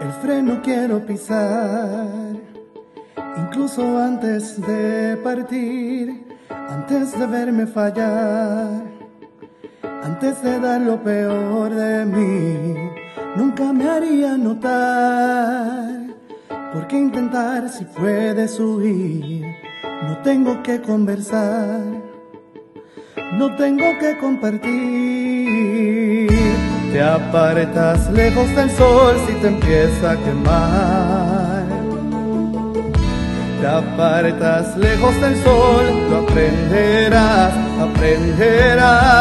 El freno quiero pisar, incluso antes de partir, antes de verme fallar, antes de dar lo peor de mí, nunca me haría notar. ¿Por qué intentar si puedes huir? No tengo que conversar, no tengo que compartir. Te apartas lejos del sol si te empieza a quemar. Te apartas lejos del sol, lo aprenderás, aprenderás.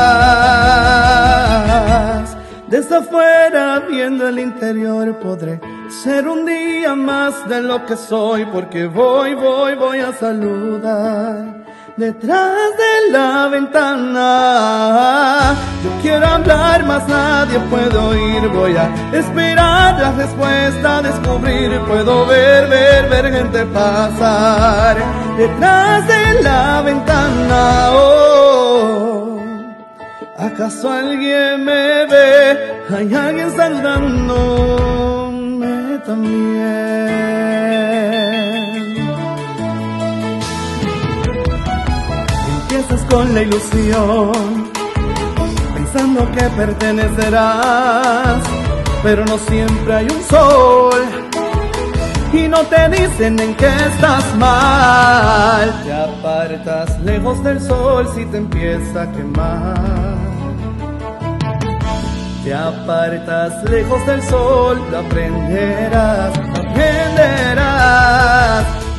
Desde afuera, viendo el interior, podré ser un día más de lo que soy, porque voy, voy, voy a saludar detrás de la ventana. Quiero hablar, más nadie puede oír. Voy a esperar la respuesta, descubrir. Puedo ver, ver, ver gente pasar detrás de la ventana. Oh, ¿acaso alguien me ve? Hay alguien saludándome también. Empiezas con la ilusión, pensando que pertenecerás, pero no siempre hay un sol. Y no te dicen en qué estás mal. Te apartas lejos del sol si te empieza a quemar. Te apartas lejos del sol, lo aprenderás, aprenderás.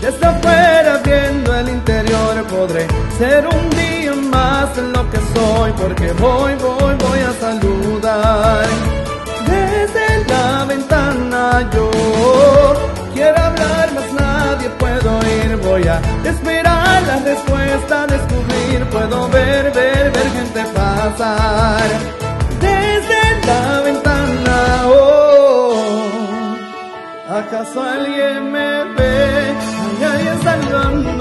Desde afuera viendo el interior podré ser un día más lo que soy, porque voy, voy, voy a saludar. Desde la ventana yo quiero hablar, más nadie puedo oír. Voy a esperar la respuesta, descubrir, puedo ver, ver, ver gente pasar. Desde la ventana, oh, ¿acaso alguien me ve? Hay alguien saludando.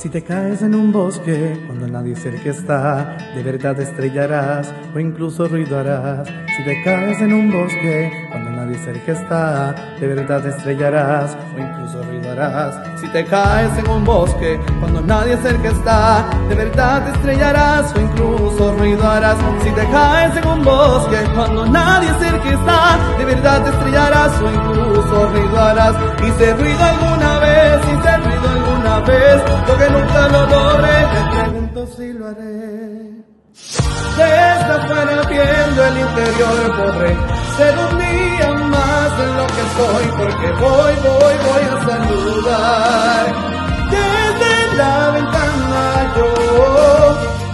Si te caes en un bosque cuando nadie cerca está, de verdad estrellarás o incluso ruido harás. Si te caes en un bosque cuando nadie cerca está, de verdad estrellarás o incluso ruido harás. Si te caes en un bosque cuando nadie cerca está, de verdad estrellarás o incluso ruido harás. Si te caes en un bosque cuando nadie cerca está, de verdad estrellarás o incluso ruido harás. Hice ruido alguna vez, hice ruido alguna vez, lo que nunca lo logré, te pregunto si lo haré. Desde afuera viendo el interior podré ser un más de lo que soy, porque voy, voy, voy a saludar. Desde la ventana yo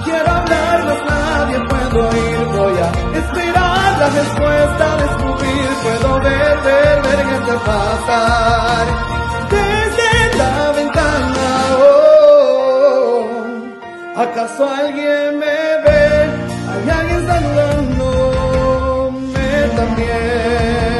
quiero hablar, más nadie puedo oír, voy a esperar la respuesta, descubrir, puedo ver, ver, ver gente pasar. ¿Acaso alguien me ve? Hay alguien saludándome también.